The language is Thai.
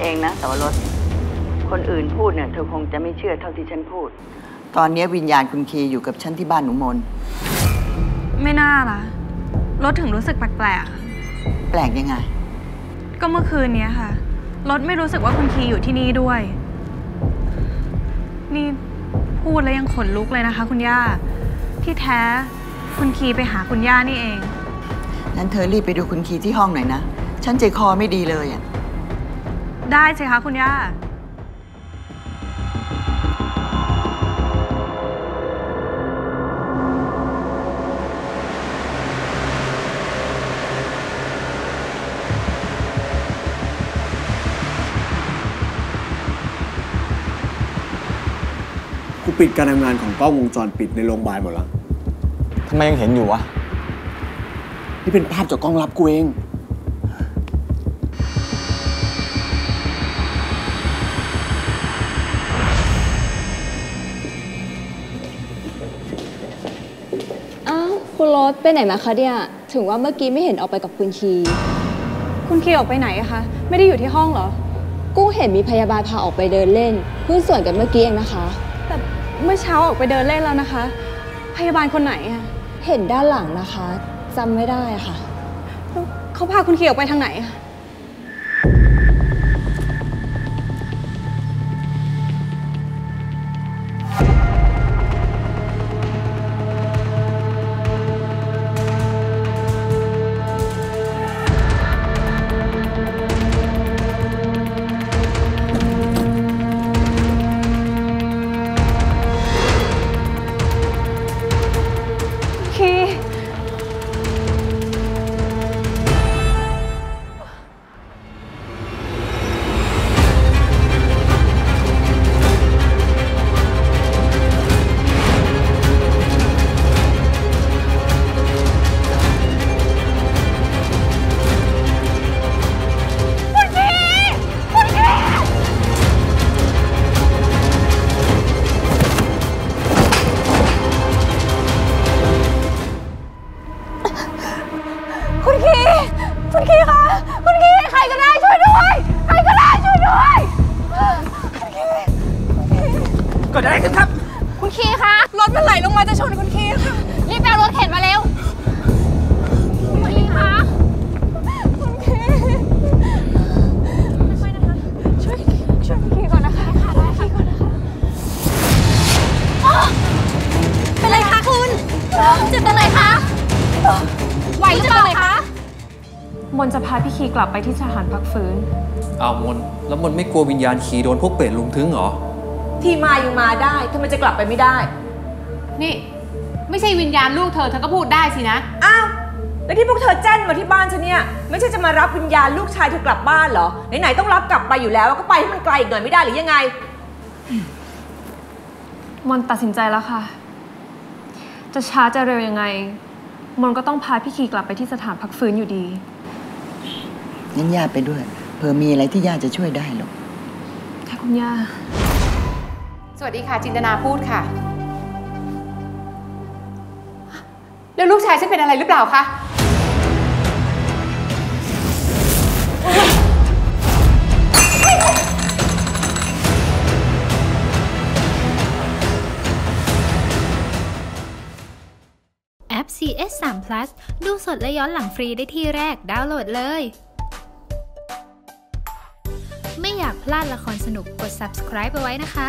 เองนะสวรสคนอื่นพูดเนี่ยเธอคงจะไม่เชื่อเท่าที่ฉันพูด ตอนนี้วิญญาณคุณคีอยู่กับฉันที่บ้านหนูมน ไม่น่าล่ะ รถถึงรู้สึกแปลกแปลกยังไงๆก็เมื่อคืนเนี้ยค่ะ รถไม่รู้สึกว่าคุณคีอยู่ที่นี่ด้วย นี่พูดแล้วยังขนลุกเลยนะคะ คุณย่า ที่แท้คุณคีไปหาคุณย่านี่เองงั้นเธอรีบไปดูคุณคีที่ห้องหน่อยนะ ฉันใจคอไม่ดีเลยอะ ได้สิคะคุณย่า กูปิดการทำงานของกล้องวงจรปิดในโรงพยาบาลหมดแล้ว ทำไมยังเห็นอยู่วะ นี่เป็นภาพจากกล้องรับกูเอง รถไปไหนมาคะเนี่ย ถึงว่าเมื่อกี้ไม่เห็นออกไปกับคุณคี คุณคีออกไปไหนอะคะ ไม่ได้อยู่ที่ห้องเหรอ กุ้งเห็นมีพยาบาลพาออกไปเดินเล่นเพิ่งส่วนกันเมื่อกี้เองนะคะ แต่เมื่อเช้าออกไปเดินเล่นแล้วนะคะ พยาบาลคนไหนอะเห็นด้านหลังนะคะจำไม่ได้อะค่ะแล้วเขาพาคุณคีออกไปทางไหนอะ อะไรขึ้นครับ คุณคีคะรถมันไหลลงมาจะชนคุณคีค่ะรีบไปเอารถเข็นมาเร็วคุณคีคะคุณคีค่อยๆนะคะช่วยช่วยคุณคีก่อนนะคะค่ะได้ค่ะก่อนนะคะเป็นไรคะคุณเจ็บตรงไหนคะไหวหรือเปล่าคะมนจะพาพี่คีกลับไปที่สถานพักฟื้น เอามน แล้วมนไม่กลัววิญญาณขี่โดนพวกเปรตลุมถึงเหรอ ที่มายังมาได้ทำไมจะกลับไปไม่ได้ นี่ ไม่ใช่วิญญาณลูกเธอเธอก็พูดได้สินะ อ้าว แล้วที่พวกเธอแจ้นมาที่บ้านฉันเนี่ย ไม่ใช่จะมารับวิญญาณลูกชายเธอกลับบ้านเหรอ ไหนๆต้องรับกลับไปอยู่แล้ว ก็ไปให้มันไกลอีกหน่อยไม่ได้หรือยังไงมนตัดสินใจแล้วค่ะ จะช้าจะเร็วยังไงมนก็ต้องพาพี่คีกลับไปที่สถานพักฟื้นอยู่ดี งั้นย่าไปด้วยเผื่อมีอะไรที่ย่าจะช่วยได้หรอกค่ะคุณย่า สวัสดีค่ะ จินตนาพูดค่ะ แล้วลูกชายฉันเป็นอะไรหรือเปล่าคะแอป CS 3 Plus ดูสดและย้อนหลังฟรีได้ที่แรกดาวน์โหลดเลย ไม่อยากพลาดละครสนุกกด subscribe ไปไว้นะคะ